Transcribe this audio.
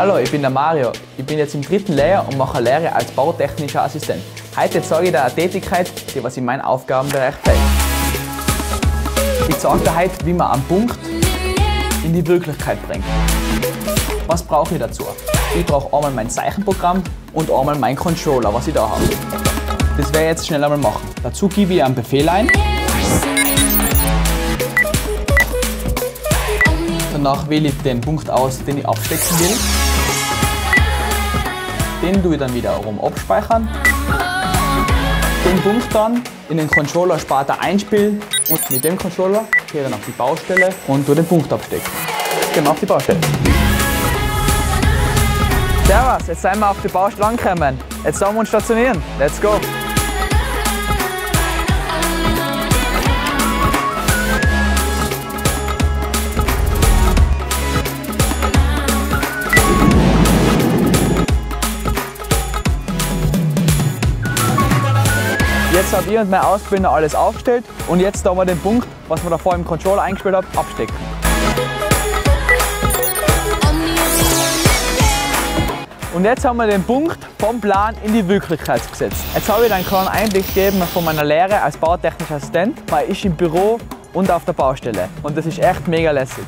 Hallo, ich bin der Mario. Ich bin jetzt im dritten Lehrjahr und mache Lehre als bautechnischer Assistent. Heute zeige ich dir eine Tätigkeit, die was in meinen Aufgabenbereich fällt. Ich zeige dir heute, wie man einen Punkt in die Wirklichkeit bringt. Was brauche ich dazu? Ich brauche einmal mein Zeichenprogramm und einmal meinen Controller, was ich da habe. Das werde ich jetzt schnell einmal machen. Dazu gebe ich einen Befehl ein. Danach wähle ich den Punkt aus, den ich abstecken will. Den tue ich dann wiederum abspeichern. Den Punkt dann in den Controller später einspielen und mit dem Controller ich dann auf die Baustelle und tue den Punkt abstecken. Wir auf die Baustelle. Servus, jetzt sind wir auf die Baustelle angekommen. Jetzt sollen wir uns stationieren. Let's go! Jetzt habe ich und mein Ausbilder alles aufgestellt und jetzt da wir den Punkt, was wir davor im Controller eingespielt haben, abstecken. Und jetzt haben wir den Punkt vom Plan in die Wirklichkeit gesetzt. Jetzt habe ich einen kleinen Einblick gegeben von meiner Lehre als bautechnischer Assistent. Man ist im Büro und auf der Baustelle und das ist echt mega lässig.